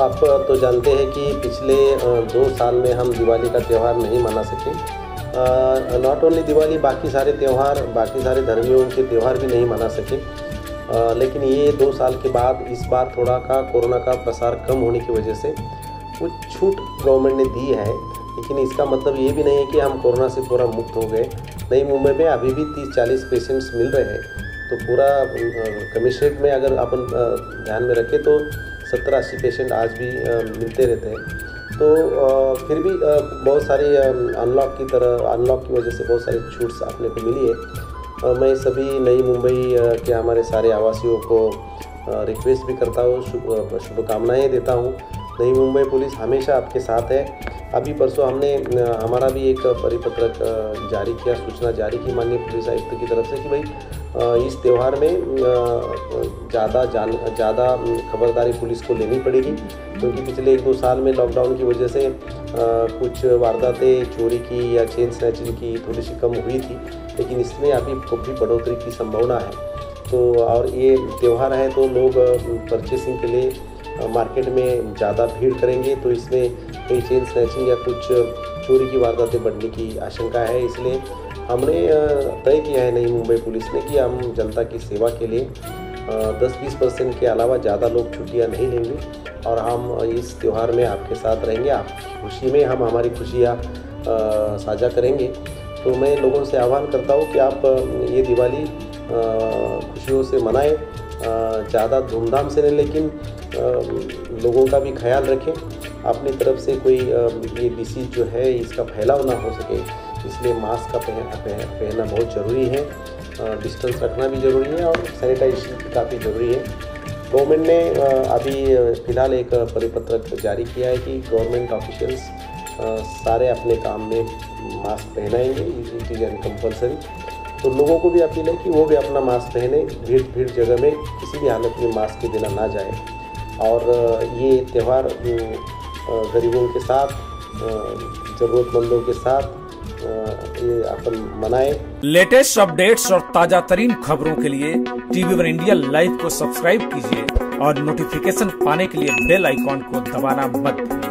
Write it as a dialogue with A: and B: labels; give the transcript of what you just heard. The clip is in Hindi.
A: आप तो जानते हैं कि पिछले दो साल में हम दिवाली का त्यौहार नहीं मना सके। नॉट ओनली दिवाली बाकी सारे त्यौहार बाकी सारे धर्मियों के त्यौहार भी नहीं मना सके। आ, लेकिन ये दो साल के बाद इस बार थोड़ा का कोरोना का प्रसार कम होने की वजह से कुछ छूट गवर्नमेंट ने दी है। लेकिन इसका मतलब ये भी नहीं है कि हम कोरोना से पूरा मुक्त हो गए। नई मुंबई में अभी भी तीस चालीस पेशेंट्स मिल रहे हैं। तो पूरा कमिश्नरेट में अगर अपन ध्यान में रखें तो सत्तर अस्सी पेशेंट आज भी मिलते रहते हैं। तो फिर भी बहुत सारी अनलॉक की तरह अनलॉक की वजह से बहुत सारी छूट्स आपने को मिली है। मैं सभी नई मुंबई के हमारे सारे आवासियों को रिक्वेस्ट भी करता हूँ। शुभकामनाएँ देता हूँ। नई मुंबई पुलिस हमेशा आपके साथ है। अभी परसों हमने हमारा भी एक परिपत्रक जारी किया, सूचना जारी की माननीय पुलिस आयुक्त की तरफ़ से कि भाई इस त्यौहार में ज़्यादा जान, ज़्यादा खबरदारी पुलिस को लेनी पड़ेगी। क्योंकि पिछले एक दो साल में लॉकडाउन की वजह से कुछ वारदातें, चोरी की या चेन स्नैचिंग की थोड़ी सी कम हुई थी, लेकिन इसमें अभी काफ़ी बढ़ोतरी की संभावना है। तो और ये त्यौहार है तो लोग परचेसिंग के लिए मार्केट में ज़्यादा भीड़ करेंगे तो इसमें कई चेन स्नैचिंग या कुछ चोरी की वारदातें बढ़ने की आशंका है। इसलिए हमने तय किया है नई मुंबई पुलिस ने कि हम जनता की सेवा के लिए दस बीस परसेंट के अलावा ज़्यादा लोग छुट्टियाँ नहीं लेंगे और हम इस त्यौहार में आपके साथ रहेंगे। आप खुशी में हम हमारी खुशियाँ साझा करेंगे। तो मैं लोगों से आह्वान करता हूँ कि आप ये दिवाली खुशियों से मनाएँ। ज़्यादा धूमधाम से नहीं, लेकिन लोगों का भी ख्याल रखें। अपनी तरफ़ से कोई ये डिसीज जो है, इसका फैलाव ना हो सके। इसलिए मास्क का पहन पहनना बहुत ज़रूरी है। डिस्टेंस रखना भी ज़रूरी है और सैनिटाइजेशन भी काफ़ी ज़रूरी है। गवर्नमेंट ने अभी फ़िलहाल एक परिपत्रक जारी किया है कि गवर्नमेंट ऑफिशियल्स सारे अपने काम में mask पहनाएँगे। It is an compulsory. तो लोगों को भी अपील है कि वो भी अपना मास्क पहने, भीड़ भीड़ जगह में किसी भी हालत में मास्क के बिना ना जाए। और ये त्यौहार गरीबों के साथ ज़रूरतमंदों के साथ ये अपन मनाएँ।
B: लेटेस्ट अपडेट्स और ताज़ा तरीन खबरों के लिए टीवी वन इंडिया लाइव को सब्सक्राइब कीजिए और नोटिफिकेशन पाने के लिए बेल आइकॉन को दबाना मत भूलिए।